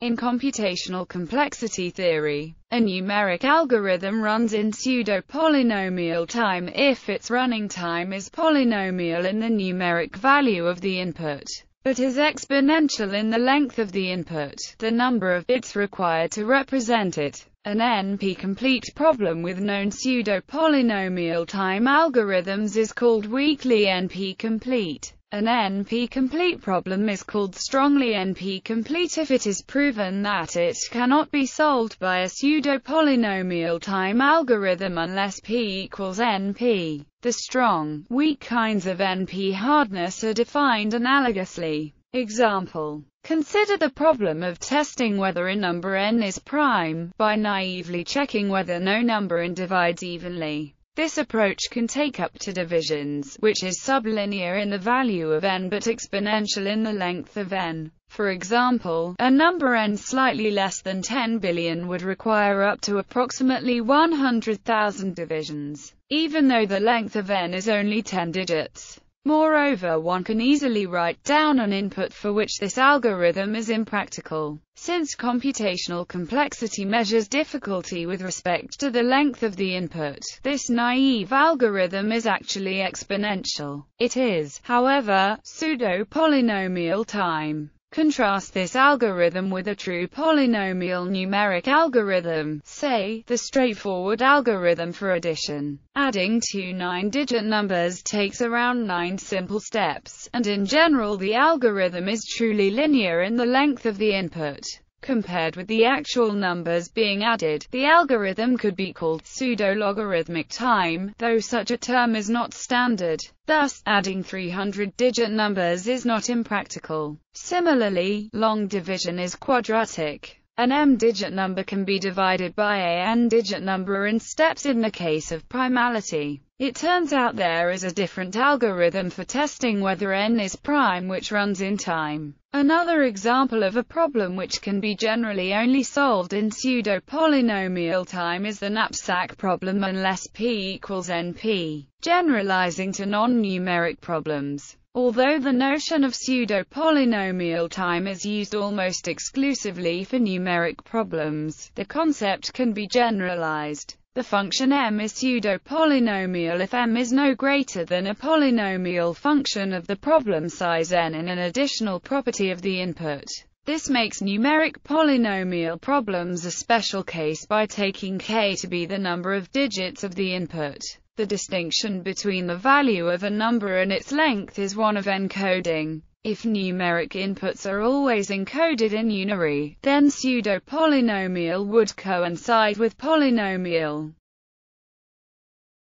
In computational complexity theory, a numeric algorithm runs in pseudo-polynomial time if its running time is polynomial in the numeric value of the input, but is exponential in the length of the input, the number of bits required to represent it. An NP-complete problem with known pseudo-polynomial time algorithms is called weakly NP-complete. An NP-complete problem is called strongly NP-complete if it is proven that it cannot be solved by a pseudo-polynomial time algorithm unless P equals NP. The strong, weak kinds of NP hardness are defined analogously. Example. Consider the problem of testing whether a number n is prime, by naively checking whether no number n divides evenly. This approach can take up to divisions, which is sublinear in the value of n but exponential in the length of n. For example, a number n slightly less than 10 billion would require up to approximately 100,000 divisions, even though the length of n is only 10 digits. Moreover one can easily write down an input for which this algorithm is impractical, since computational complexity measures difficulty with respect to the length of the input. This naive algorithm is actually exponential. It is, however, pseudo-polynomial time. Contrast this algorithm with a true polynomial numeric algorithm, say, the straightforward algorithm for addition. Adding two nine-digit numbers takes around nine simple steps, and in general the algorithm is truly linear in the length of the input. Compared with the actual numbers being added, the algorithm could be called pseudo-logarithmic time, though such a term is not standard. Thus, adding 300-digit numbers is not impractical. Similarly, long division is quadratic. An m-digit number can be divided by a n-digit number in steps in the case of primality. It turns out there is a different algorithm for testing whether n is prime which runs in time. Another example of a problem which can be generally only solved in pseudo-polynomial time is the knapsack problem unless p equals np, generalizing to non-numeric problems. Although the notion of pseudo-polynomial time is used almost exclusively for numeric problems, the concept can be generalized. The function m is pseudo-polynomial if m is no greater than a polynomial function of the problem size n and an additional property of the input. This makes numeric polynomial problems a special case by taking k to be the number of digits of the input. The distinction between the value of a number and its length is one of encoding. If numeric inputs are always encoded in unary, then pseudo-polynomial would coincide with polynomial.